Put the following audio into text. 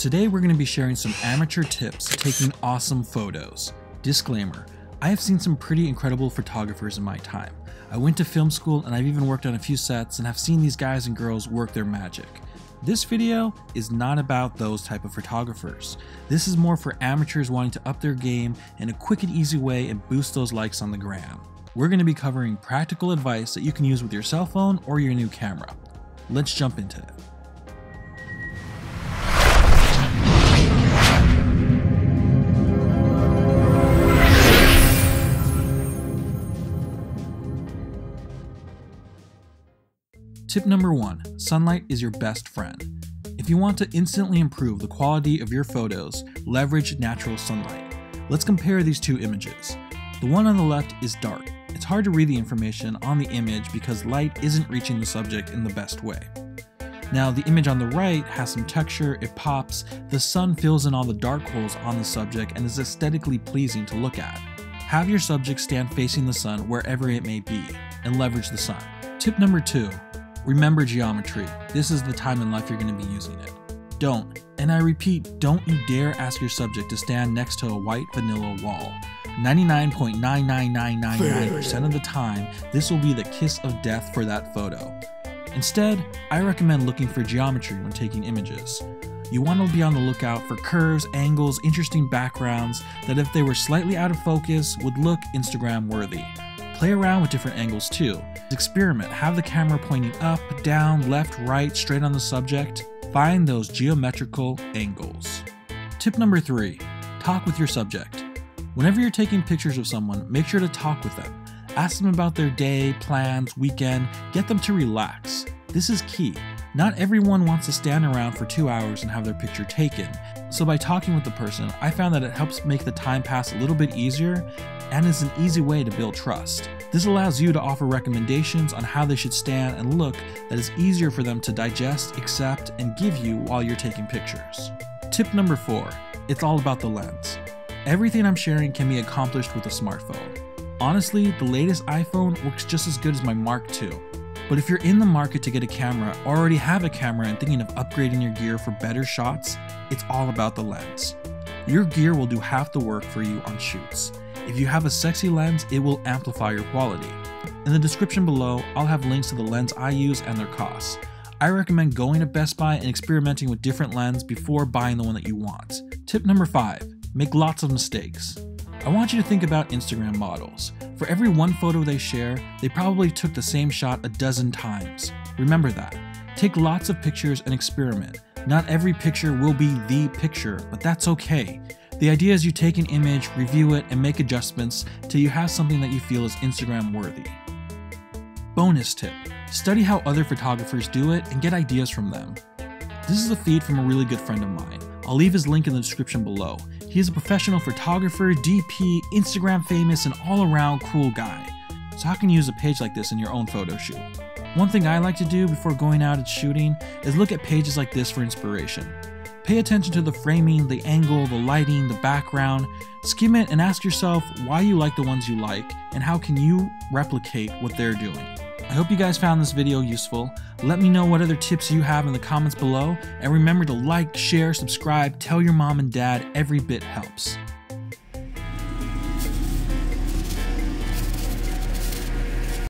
Today we're going to be sharing some amateur tips taking awesome photos. Disclaimer, I have seen some pretty incredible photographers in my time. I went to film school and I've even worked on a few sets and have seen these guys and girls work their magic. This video is not about those type of photographers. This is more for amateurs wanting to up their game in a quick and easy way and boost those likes on the gram. We're going to be covering practical advice that you can use with your cell phone or your new camera. Let's jump into it. Tip number one sunlight is your best friend. If you want to instantly improve the quality of your photos, leverage natural sunlight. Let's compare these two images. The one on the left is dark. It's hard to read the information on the image because light isn't reaching the subject in the best way. Now, the image on the right has some texture, it pops, the sun fills in all the dark holes on the subject and is aesthetically pleasing to look at. Have your subject stand facing the sun wherever it may be, and leverage the sun. Tip number two Remember geometry. This is the time in life you're going to be using it. Don't, and I repeat, don't you dare ask your subject to stand next to a white vanilla wall. 99.99999% of the time, this will be the kiss of death for that photo. Instead, I recommend looking for geometry when taking images. You want to be on the lookout for curves, angles, interesting backgrounds that, if they were slightly out of focus, would look Instagram worthy. Play around with different angles too. Experiment, have the camera pointing up, down, left, right, straight on the subject. Find those geometrical angles. Tip number three talk with your subject. Whenever you're taking pictures of someone, make sure to talk with them. Ask them about their day, plans, weekend, get them to relax. This is key. Not everyone wants to stand around for two hours and have their picture taken, so by talking with the person, I found that it helps make the time pass a little bit easier and is an easy way to build trust. This allows you to offer recommendations on how they should stand and look that is easier for them to digest, accept, and give you while you're taking pictures. Tip number four it's all about the lens. Everything I'm sharing can be accomplished with a smartphone. Honestly, the latest iPhone works just as good as my Mark II. But if you're in the market to get a camera, already have a camera and thinking of upgrading your gear for better shots, it's all about the lens. Your gear will do half the work for you on shoots. If you have a sexy lens, it will amplify your quality. In the description below, I'll have links to the lens I use and their costs. I recommend going to Best Buy and experimenting with different lenses before buying the one that you want. Tip number 5 Make lots of mistakes. I want you to think about Instagram models. For every one photo they share, they probably took the same shot a dozen times. Remember that. Take lots of pictures and experiment. Not every picture will be the picture, but that's okay. The idea is you take an image, review it, and make adjustments till you have something that you feel is Instagram worthy. Bonus tip study how other photographers do it and get ideas from them. This is a feed from a really good friend of mine. I'll leave his link in the description below. He is a professional photographer, DP, Instagram famous, and all around cool guy. So, how can you use a page like this in your own photo shoot? One thing I like to do before going out and shooting is look at pages like this for inspiration. Pay attention to the framing, the angle, the lighting, the background. Skim it and ask yourself why you like the ones you like and how can you replicate what they're doing. I hope you guys found this video useful. Let me know what other tips you have in the comments below and remember to like, share, subscribe, tell your mom and dad, every bit helps.